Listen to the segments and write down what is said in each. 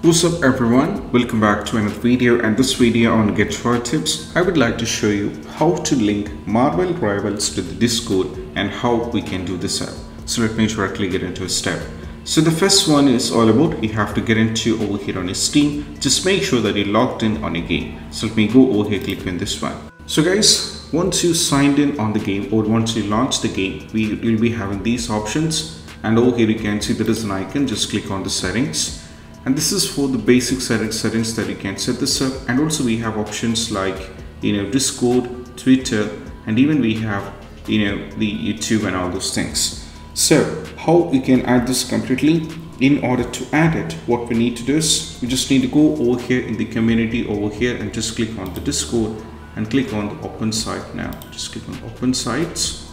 What's up everyone, welcome back to another video and this video on Get GetFire Tips, I would like to show you how to link Marvel Rivals to the Discord and how we can do this app. So let me directly get into a step. So the first one is all about you have to get into over here on your Steam, just make sure that you're logged in on a game. So let me go over here, click on this one. So guys, once you signed in on the game or once you launch the game, we will be having these options and over here you can see there is an icon, just click on the settings and this is for the basic settings that you can set this up. And also we have options like you know discord twitter and even we have you know the youtube and all those things. So how we can add this completely? In order to add it what we need to do is we just need to go over here in the community over here and just click on the discord and click on the open site now. Just click on open sites.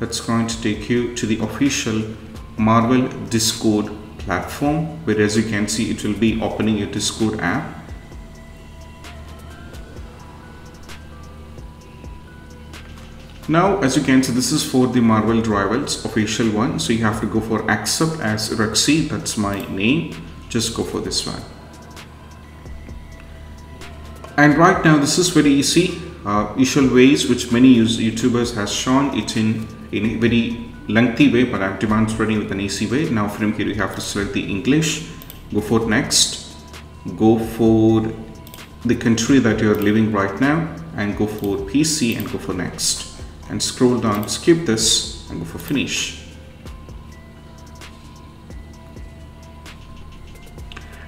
That's going to take you to the official marvel discord platform where as you can see it will be opening your discord app. Now as you can see this is for the marvel rivals official one. So you have to go for accept as Rexy that's my name. Just go for this one. And right now this is very easy. Uh, usual ways which many youtubers has shown it in in a very lengthy way, but I'm demonstrating with an easy way. Now from here you have to select the English, go for next, go for the country that you're living right now and go for PC and go for next and scroll down, skip this and go for finish.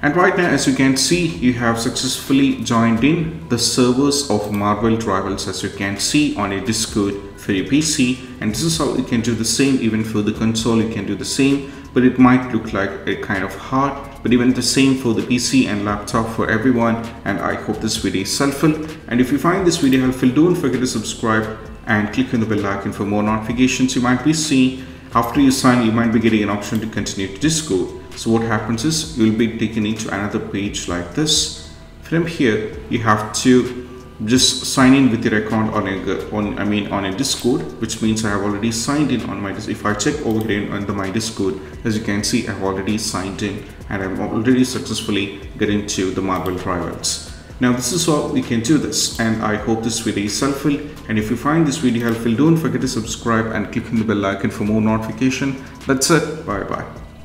And right now, as you can see, you have successfully joined in the servers of Marvel Rivals as you can see on a Discord for your PC. And this is how you can do the same even for the console, you can do the same, but it might look like a kind of hard, but even the same for the PC and laptop for everyone. And I hope this video is helpful. And if you find this video helpful, don't forget to subscribe and click on the bell icon for more notifications you might be seeing. After you sign, you might be getting an option to continue to Discord. So what happens is you'll be taken into another page like this. From here, you have to just sign in with your account on a on I mean on a Discord, which means I have already signed in on my. If I check over here on the my Discord, as you can see, I've already signed in and I'm already successfully getting to the Marvel Rivals. Now this is how we can do this and I hope this video is helpful and if you find this video helpful don't forget to subscribe and click on the bell icon for more notification. That's it. Bye bye.